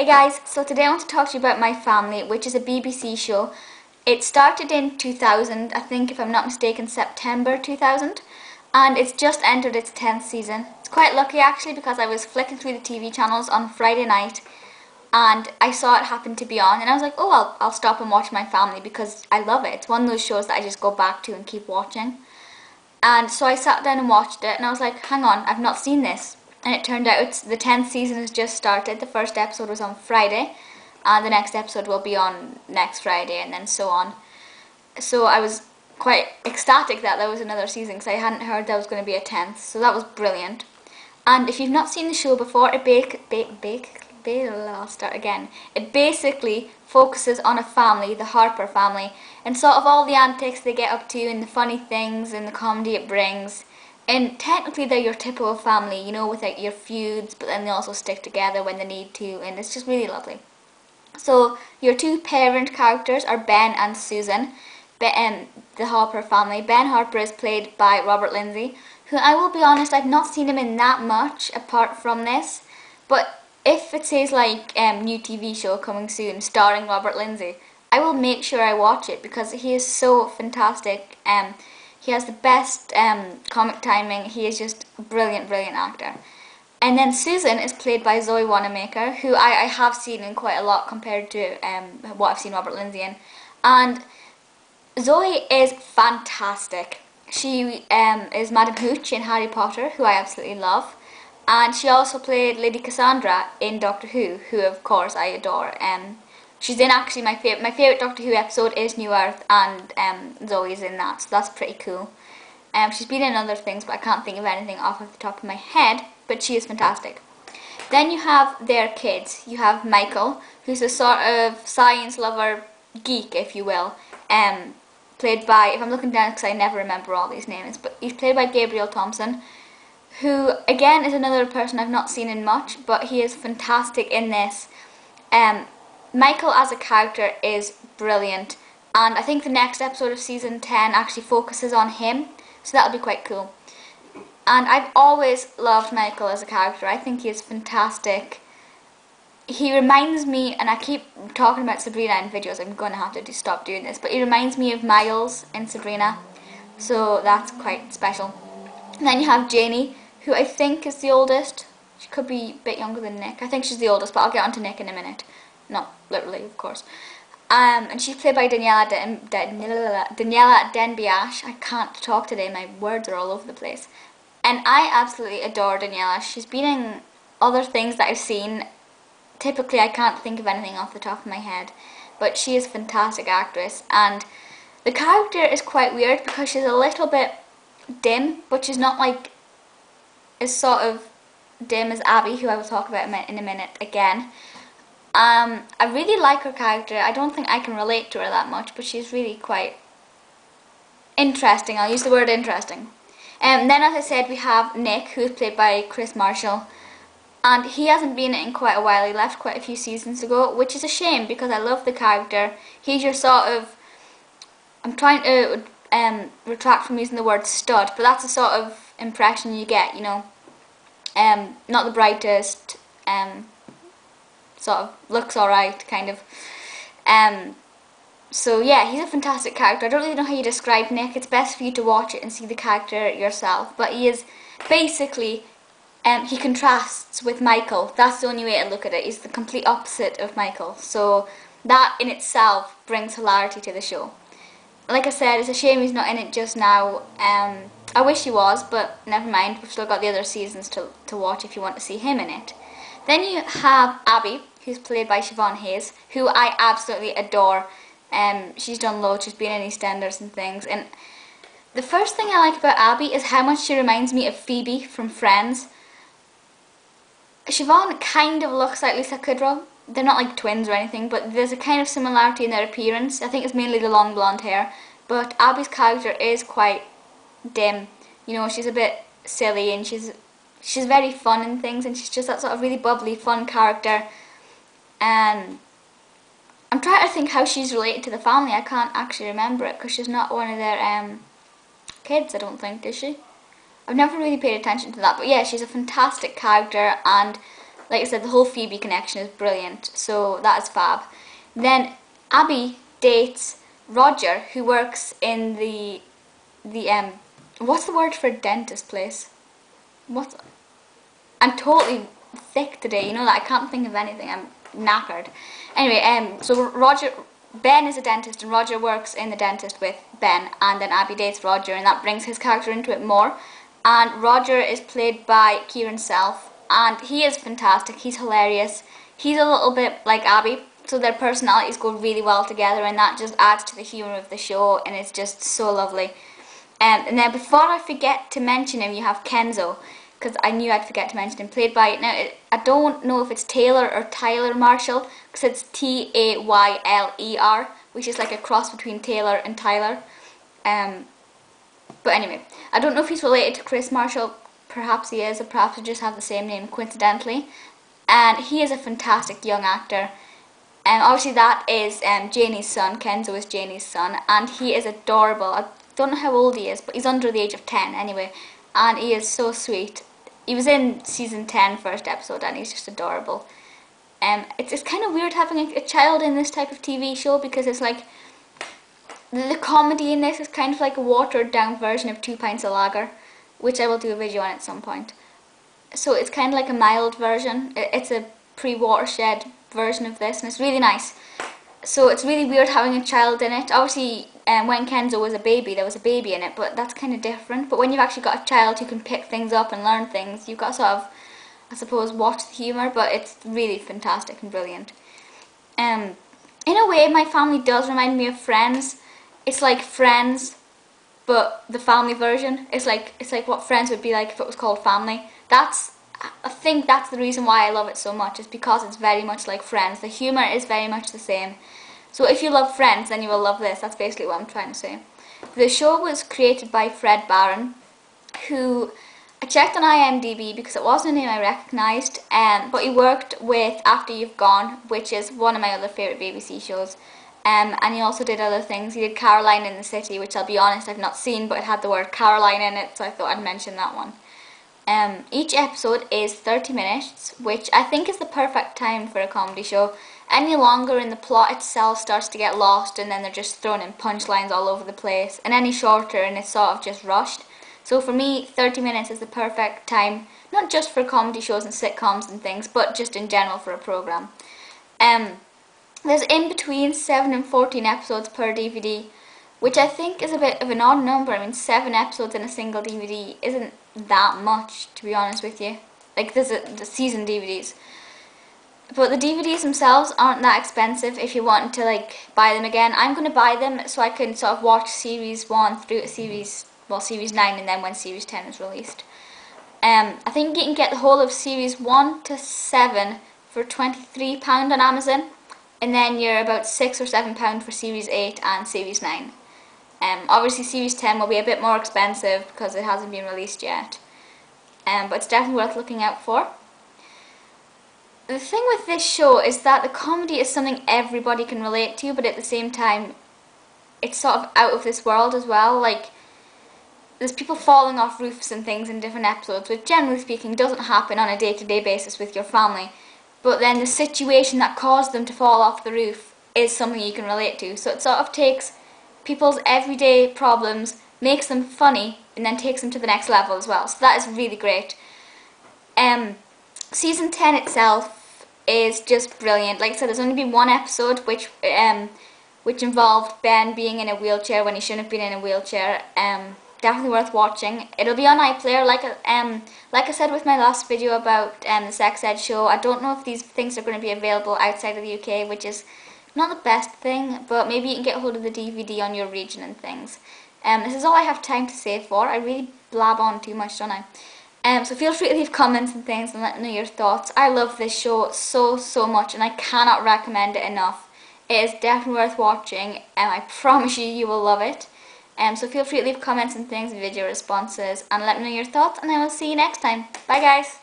Hey guys, so today I want to talk to you about My Family, which is a BBC show. It started in 2000, I think if I'm not mistaken, September 2000, and it's just entered its 10th season. It's quite lucky actually because I was flicking through the TV channels on Friday night and I saw it happen to be on and I was like, oh, I'll, I'll stop and watch My Family because I love it. It's one of those shows that I just go back to and keep watching. And so I sat down and watched it and I was like, hang on, I've not seen this and it turned out the 10th season has just started. The first episode was on Friday, and the next episode will be on next Friday, and then so on. So I was quite ecstatic that there was another season because I hadn't heard there was going to be a 10th, so that was brilliant. And if you've not seen the show before, it bake, bake, bake, bake, I'll start again. It basically focuses on a family, the Harper family, and sort of all the antics they get up to and the funny things and the comedy it brings and technically they're your typical family, you know, with like your feuds, but then they also stick together when they need to, and it's just really lovely. So your two parent characters are Ben and Susan, ben, um, the Harper family. Ben Harper is played by Robert Lindsay, who I will be honest, I've not seen him in that much apart from this, but if it says like um, new TV show coming soon starring Robert Lindsay, I will make sure I watch it because he is so fantastic. Um, he has the best um, comic timing. He is just a brilliant, brilliant actor. And then Susan is played by Zoe Wanamaker, who I, I have seen in quite a lot compared to um, what I've seen Robert Lindsay in. And Zoe is fantastic. She um, is Madam Hooch in Harry Potter, who I absolutely love. And she also played Lady Cassandra in Doctor Who, who of course I adore. Um, She's in actually my favorite. My favorite Doctor Who episode is New Earth, and um, Zoe's in that, so that's pretty cool. Um, she's been in other things, but I can't think of anything off of the top of my head. But she is fantastic. Then you have their kids. You have Michael, who's a sort of science lover geek, if you will. Um, played by, if I'm looking down because I never remember all these names, but he's played by Gabriel Thomson, who again is another person I've not seen in much, but he is fantastic in this. Um, Michael as a character is brilliant and I think the next episode of season 10 actually focuses on him so that'll be quite cool. And I've always loved Michael as a character. I think he is fantastic. He reminds me and I keep talking about Sabrina in videos I'm going to have to do, stop doing this but he reminds me of Miles in Sabrina so that's quite special. And then you have Janey who I think is the oldest. She could be a bit younger than Nick. I think she's the oldest but I'll get on to Nick in a minute not literally, of course. Um, and she's played by Daniela, Daniela, Daniela Denby-Ashe. I can't talk today, my words are all over the place. And I absolutely adore Daniela. She's been in other things that I've seen. Typically, I can't think of anything off the top of my head. But she is a fantastic actress. And the character is quite weird because she's a little bit dim, but she's not like as sort of dim as Abi, who I will talk about in a minute again. Um, I really like her character. I don't think I can relate to her that much, but she's really quite interesting. I'll use the word interesting. And um, then, as I said, we have Nick, who is played by Kris Marshall. And he hasn't been in quite a while. He left quite a few seasons ago, which is a shame because I love the character. He's your sort of... I'm trying to um, retract from using the word stud, but that's the sort of impression you get, you know. Um, not the brightest, um, sort of looks alright, kind of. Um, so yeah, he's a fantastic character. I don't really know how you describe Nick. It's best for you to watch it and see the character yourself. But he is basically, um, he contrasts with Michael. That's the only way to look at it. He's the complete opposite of Michael. So that in itself brings hilarity to the show. Like I said, it's a shame he's not in it just now. Um, I wish he was, but never mind. We've still got the other seasons to, to watch if you want to see him in it. Then you have Abi, who's played by Siobhan Hayes, who I absolutely adore. Um, she's done loads, she's been in EastEnders and things. And the first thing I like about Abi is how much she reminds me of Phoebe from Friends. Siobhan kind of looks like Lisa Kudrow. They're not like twins or anything, but there's a kind of similarity in their appearance. I think it's mainly the long blonde hair. But Abi's character is quite dim. You know, she's a bit silly and she's she's very fun and things and she's just that sort of really bubbly, fun character and I'm trying to think how she's related to the family. I can't actually remember it because she's not one of their um, kids, I don't think, is she? I've never really paid attention to that, but yeah, she's a fantastic character and like I said, the whole Phoebe connection is brilliant. So that is fab. Then Abi dates Roger, who works in the the um what's the word for dentist place? What's I'm totally thick today. You know that I can't think of anything. I'm knackered. Anyway, um, so Roger Ben is a dentist and Roger works in the dentist with Ben and then Abi dates Roger and that brings his character into it more. And Roger is played by Keiron Self and he is fantastic. He's hilarious. He's a little bit like Abi, so their personalities go really well together and that just adds to the humour of the show and it's just so lovely. Um, and then before I forget to mention him, you have Kenzo because I knew I'd forget to mention him. Played by now, it, I don't know if it's Taylor or Tyler Marshall because it's T A Y L E R, which is like a cross between Taylor and Tyler. Um, but anyway, I don't know if he's related to Kris Marshall. Perhaps he is, or perhaps they just have the same name coincidentally. And he is a fantastic young actor. And um, obviously that is um, Janey's son. Kenzo is Janey's son, and he is adorable. I don't know how old he is, but he's under the age of ten anyway, and he is so sweet he was in season 10 first episode and he's just adorable. Um, it's, it's kind of weird having a, a, child in this type of TV show because it's like the comedy in this is kind of like a watered down version of Two Pints of Lager which I will do a video on at some point. So it's kind of like a mild version. It's a pre-watershed version of this and it's really nice so it's really weird having a child in it obviously um, when Kenzo was a baby, there was a baby in it, but that's kind of different. But when you've actually got a child who can pick things up and learn things, you've got to sort of, I suppose, watch the humour, but it's really fantastic and brilliant. Um, in a way, my family does remind me of Friends. It's like Friends, but the family version. It's like it's like what Friends would be like if it was called Family. That's I think that's the reason why I love it so much. Is because it's very much like Friends. The humour is very much the same. So if you love Friends, then you will love this. That's basically what I'm trying to say. The show was created by Fred Barron, who I checked on IMDb because it wasn't a name I recognised, um, but he worked with After You've Gone, which is one of my other favourite BBC shows. Um, and he also did other things. He did Caroline in the City, which I'll be honest, I've not seen, but it had the word Caroline in it, so I thought I'd mention that one. Um, each episode is 30 minutes, which I think is the perfect time for a comedy show any longer and the plot itself starts to get lost and then they're just throwing in punchlines all over the place and any shorter and it's sort of just rushed. So for me 30 minutes is the perfect time not just for comedy shows and sitcoms and things but just in general for a program. Um, there's in between 7 and 14 episodes per DVD which I think is a bit of an odd number. I mean 7 episodes in a single DVD isn't that much to be honest with you. Like there's a, the season DVDs. But the DVDs themselves aren't that expensive if you want to like buy them again. I'm going to buy them so I can sort of watch series 1 through to series, well series 9 and then when series 10 is released. Um, I think you can get the whole of series 1 to 7 for £23 on Amazon and then you're about 6 or £7 for series 8 and series 9. Um, obviously series 10 will be a bit more expensive because it hasn't been released yet. Um, but it's definitely worth looking out for the thing with this show is that the comedy is something everybody can relate to, but at the same time, it's sort of out of this world as well. Like, there's people falling off roofs and things in different episodes, which generally speaking doesn't happen on a day to day basis with your family. But then the situation that caused them to fall off the roof is something you can relate to. So it sort of takes people's everyday problems, makes them funny, and then takes them to the next level as well. So that is really great. Um, season 10 itself is just brilliant. Like I said, there's only been one episode which um which involved Ben being in a wheelchair when he shouldn't have been in a wheelchair. Um, definitely worth watching. It'll be on iPlayer. Like um like I said with my last video about um the sex ed show. I don't know if these things are going to be available outside of the UK, which is not the best thing. But maybe you can get hold of the DVD on your region and things. Um, this is all I have time to say for. I really blab on too much, don't I? Um, so feel free to leave comments and things and let me know your thoughts. I love this show so, so much and I cannot recommend it enough. It is definitely worth watching and I promise you, you will love it. Um, so feel free to leave comments and things, video responses and let me know your thoughts and I will see you next time. Bye guys!